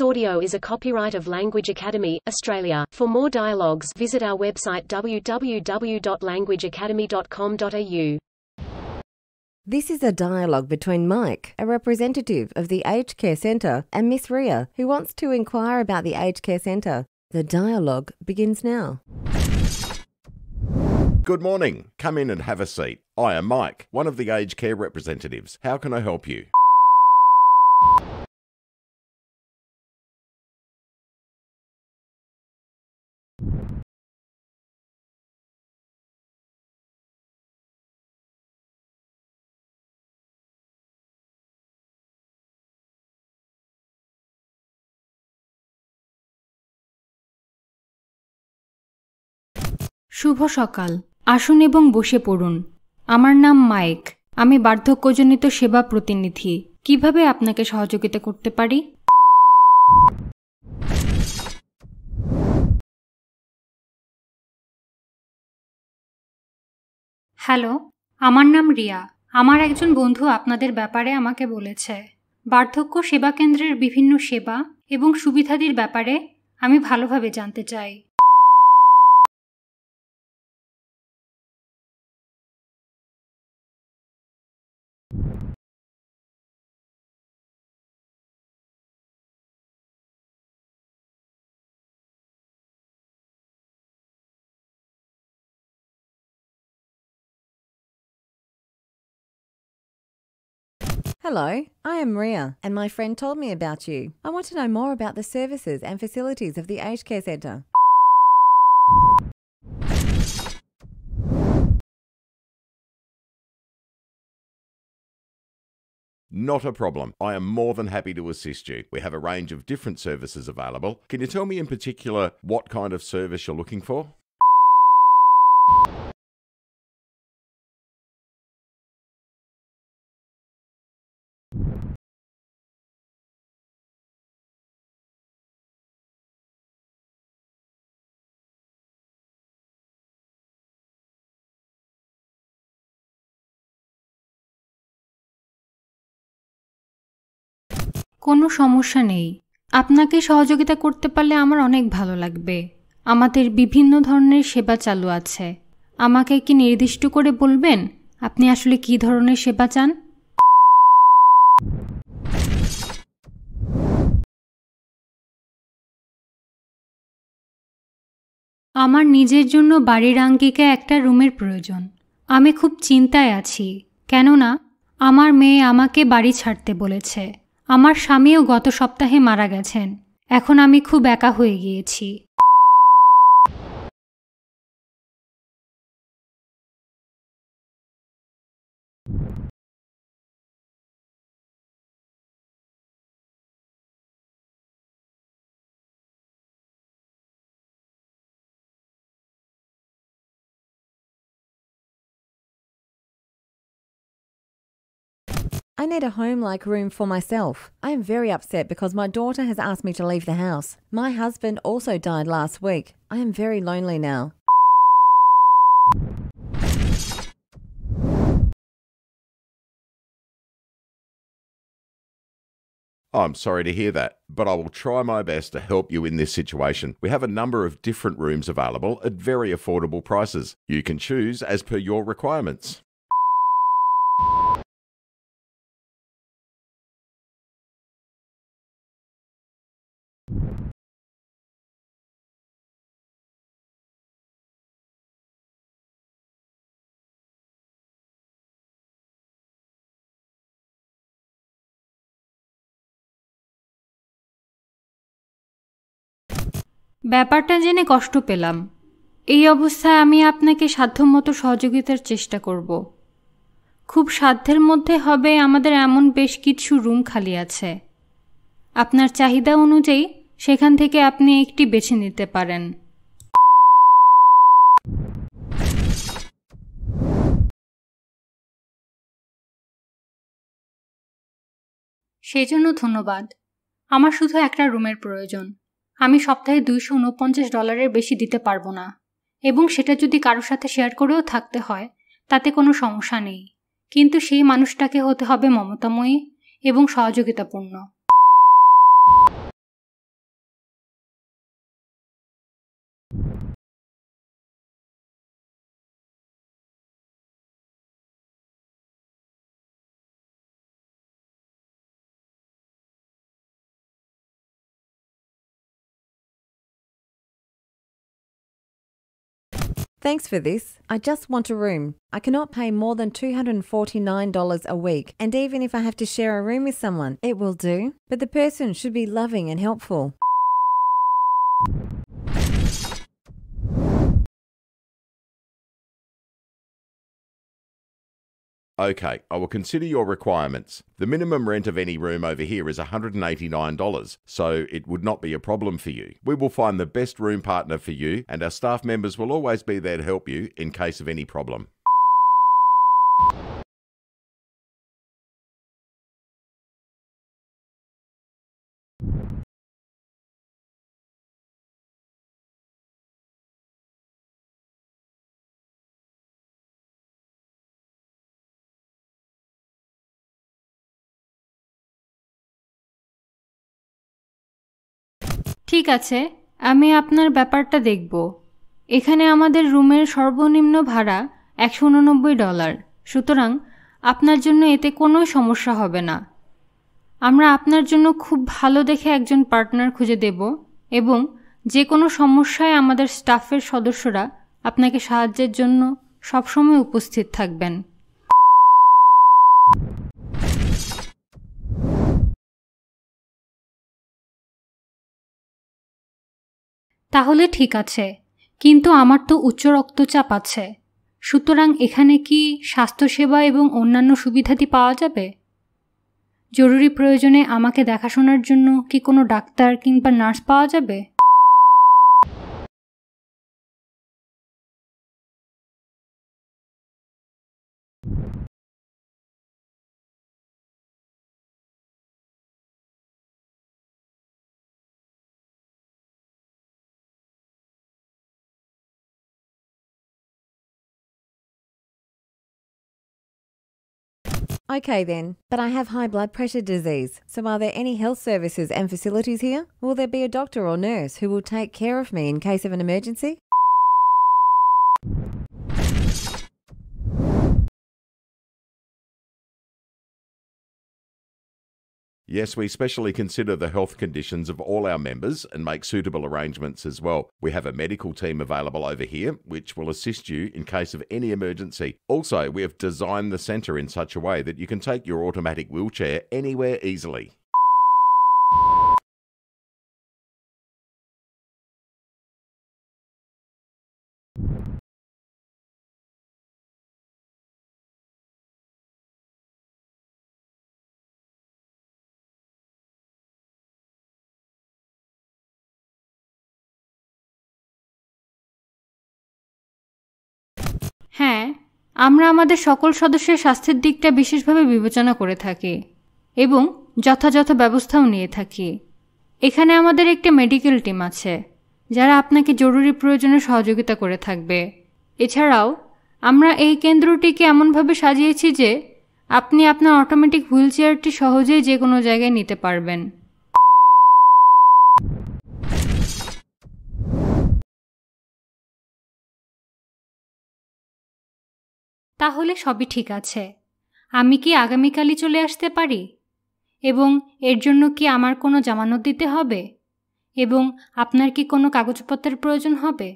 This audio is a copyright of Language Academy, Australia. For more dialogues, visit our website www.languageacademy.com.au. This is a dialogue between Mike, a representative of the Aged Care Centre, and Miss Ria, who wants to inquire about the Aged Care Centre. The dialogue begins now. Good morning. Come in and have a seat. I am Mike, one of the aged care representatives. How can I help you? শুভ সকাল। আসুন এবং বসে পড়ুন। আমার নাম mic আমি বার্ধক্যজনিত সেবা প্রতিনিধি। কীভাবে আপনাকে সহযোগিতা করতে পারি? হ্যালো, আমার নাম রিয়া। আমার একজন বন্ধু আপনাদের ব্যাপারে আমাকে বলেছে, বার্ধক্য সেবা কেন্দ্রের বিভিন্ন সেবা এবং সুবিধাদির ব্যাপারে আমি ভালোভাবে জানতে চাই। Hello, I am Ria, and my friend told me about you. I want to know more about the services and facilities of the Aged Care Centre. Not a problem. I am more than happy to assist you. We have a range of different services available. Can you tell me in particular what kind of service you're looking for? কোনো সমস্যা নেই। আপনাকে সহযোগিতা করতে পারলে আমার অনেক ভালো লাগবে। আমাদের বিভিন্ন ধরনের সেবা চালু আছে। আমাকে কি নির্দিষ্ট করে বলবেন, আপনি আসলে কী ধরনের সেবা চান? আমার নিজের জন্য বাড়ির আঙ্গিকে একটা রুমের প্রয়োজন। আমি খুব চিন্তায় আছি। কেননা, আমার মেয়ে আমাকে বাড়ি ছাড়তে বলেছে। আমার স্বামীও গত সপ্তাহে মারা গেছেন। এখন আমি খুব একা হয়ে গিয়েছি। I need a home like room for myself. I am very upset because my daughter has asked me to leave the house. My husband also died last week. I am very lonely now. I'm sorry to hear that, but I will try my best to help you in this situation. We have a number of different rooms available at very affordable prices. You can choose as per your requirements. ব্যাপারটা জেনে কষ্ট পেলাম। এই অবস্থায় আমি আপনাকে সাধ্যমতো সহযোগিতার চেষ্টা করব। খুব সাধ্যের মধ্যে হবে আমাদের এমন বেশ কিছু রুম খালি আছে। আপনার চাহিদা অনুযায়ী সেখান থেকে আপনি একটি বেছে নিতে পারেন। সেজন্য ধন্যবাদ। আমার শুধু একটা রুমের প্রয়োজন। আমি সপ্তাহে দুইশো উনপঞ্চাশ ডলারের বেশি দিতে পারব না। এবং সেটা যদি কারোর সাথে শেয়ার করেও থাকতে হয়, তাতে কোনো সমস্যা নেই। কিন্তু সেই মানুষটাকে হতে হবে মমতাময়ী এবং সহযোগিতাপূর্ণ। Thanks for this. I just want a room. I cannot pay more than $249 a week, and even if I have to share a room with someone, it will do. But the person should be loving and helpful. Okay, I will consider your requirements. The minimum rent of any room over here is $189, so it would not be a problem for you. We will find the best room partner for you, and our staff members will always be there to help you in case of any problem. ঠিক আছে, আমি আপনার ব্যাপারটা দেখব। এখানে আমাদের রুমের সর্বনিম্ন ভাড়া একশো উননব্বই ডলার। সুতরাং আপনার জন্য এতে কোনো সমস্যা হবে না। আমরা আপনার জন্য খুব ভালো দেখে একজন পার্টনার খুঁজে দেব এবং যে কোনো সমস্যায় আমাদের স্টাফের সদস্যরা আপনাকে সাহায্যের জন্য সবসময় উপস্থিত থাকবেন। তাহলে ঠিক আছে, কিন্তু আমার তো উচ্চ রক্তচাপ আছে। সুতরাং এখানে কি স্বাস্থ্যসেবা এবং অন্যান্য সুবিধাদি পাওয়া যাবে? জরুরি প্রয়োজনে আমাকে দেখাশোনার জন্য কি কোনো ডাক্তার কিংবা নার্স পাওয়া যাবে? Okay then, but I have high blood pressure disease. So are there any health services and facilities here? Will there be a doctor or nurse who will take care of me in case of an emergency? Yes, we specially consider the health conditions of all our members and make suitable arrangements as well. We have a medical team available over here, which will assist you in case of any emergency. Also, we have designed the centre in such a way that you can take your automatic wheelchair anywhere easily. আমরা আমাদের সকল সদস্যের স্বাস্থ্যের দিকটা বিশেষভাবে বিবেচনা করে থাকি এবং যথাযথ ব্যবস্থাও নিয়ে থাকি। এখানে আমাদের একটি মেডিকেল টিম আছে, যারা আপনাকে জরুরি প্রয়োজনে সহযোগিতা করে থাকবে। এছাড়াও, আমরা এই কেন্দ্রটিকে এমনভাবে সাজিয়েছি যে আপনি আপনার অটোমেটিক হুইল চেয়ারটি সহজেই যে কোনো জায়গায় নিতে পারবেন। তাহলে সবই ঠিক আছে। আমি কি আগামীকালই চলে আসতে পারি? এবং এর জন্য কি আমার কোনো জামানত দিতে হবে? এবং আপনার কি কোনো কাগজপত্রের প্রয়োজন হবে?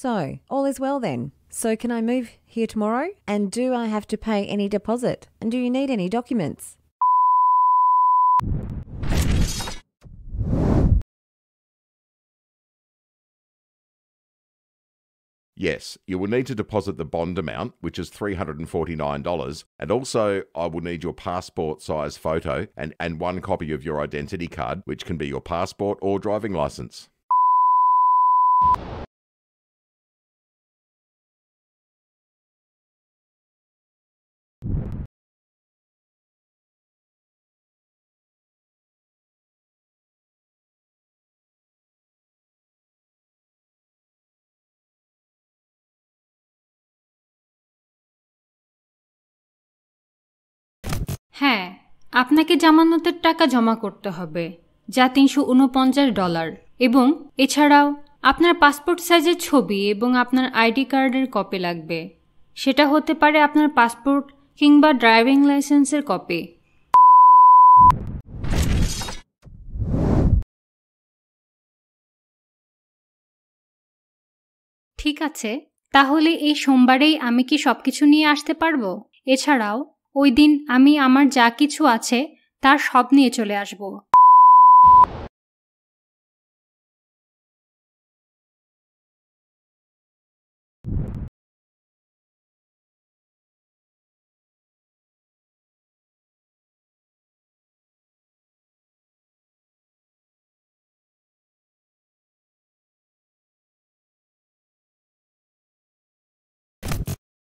So, all is well then. So, can I move here tomorrow? And do I have to pay any deposit? And do you need any documents? Yes, you will need to deposit the bond amount, which is $349, and also I will need your passport size photo and, and one copy of your identity card, which can be your passport or driving license. আপনাকে জামানতের টাকা জমা করতে হবে, যা তিনশো উনপঞ্চাশ dollar. এবং এছাড়াও, আপনার পাসপোর্ট সাইজের ছবি এবং আপনার আইডি কার্ডের কপি লাগবে। সেটা হতে পারে আপনার পাসপোর্ট কিংবা ড্রাইভিং লাইসেন্সের কপি। ঠিক আছে, তাহলে এই সোমবারেই আমি কি সবকিছু নিয়ে আসতে পারব? এছাড়াও ওই দিন আমি আমার যা কিছু আছে তার সব নিয়ে চলে আসব।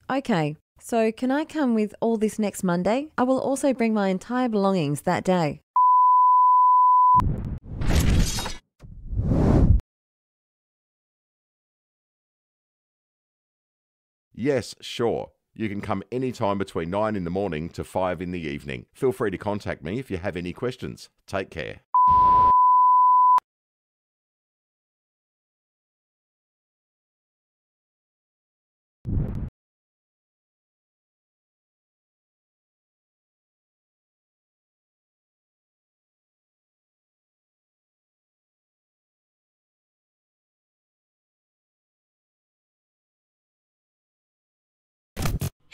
Okay, so can I come with all this next Monday? I will also bring my entire belongings that day. Yes, sure. You can come any time between 9 in the morning to 5 in the evening. Feel free to contact me if you have any questions. Take care.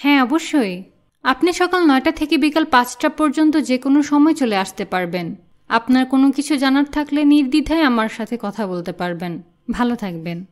হ্যাঁ অবশ্যই। আপনি সকাল নয়টা থেকে বিকাল পাঁচটা পর্যন্ত যে কোনো সময় চলে আসতে পারবেন। আপনার কোনো কিছু জানার থাকলে নির্দ্বিধায় আমার সাথে কথা বলতে পারবেন। ভালো থাকবেন।